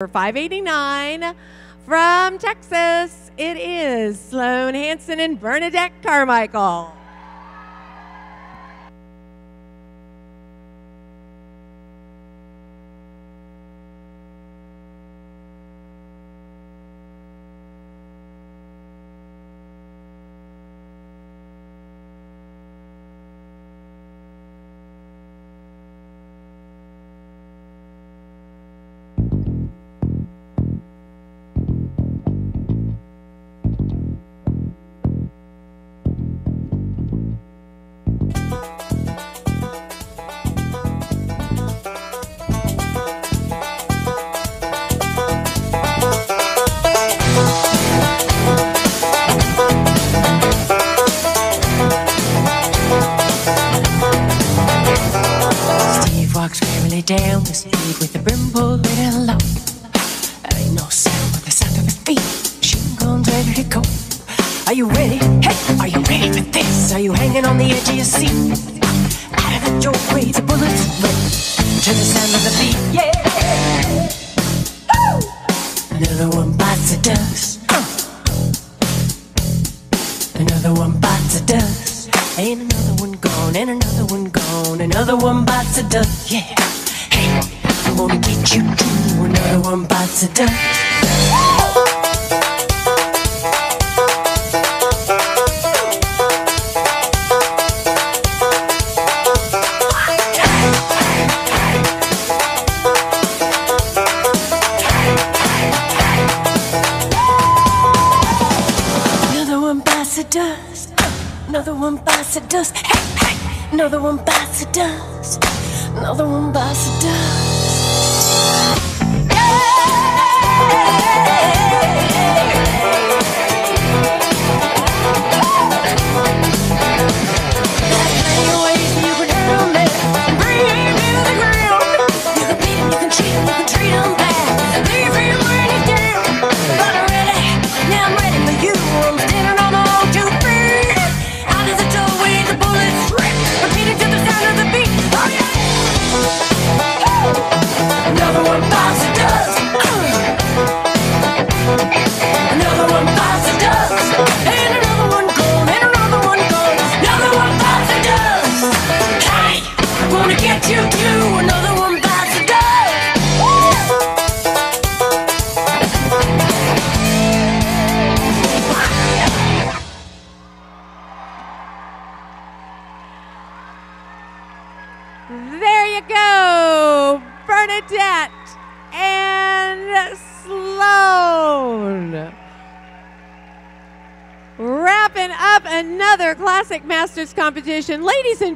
For 589 from Texas, it is Sloane Hansen and Bernadette Carmichael. Down the street with the brim pulled right low. There ain't no sound but the sound of his feet. Machine guns ready to go. Are you ready? Hey, are you ready for this? Are you hanging on the edge of your seat? Out of the doorway, bullets to the sound of the beat. Yeah. Another one bites the dust. Uh. Another one bites the dust. Ain't another one gone, and another one gone. Another one bites the dust. Yeah. Hey, I'm gonna get you too. Another one bites the dust. Another one bites the dust. Hey, hey. Another one bites the dust. Another one bites the dust. There you go, Bernadette and Sloane. Wrapping up another Classic Masters competition. Ladies and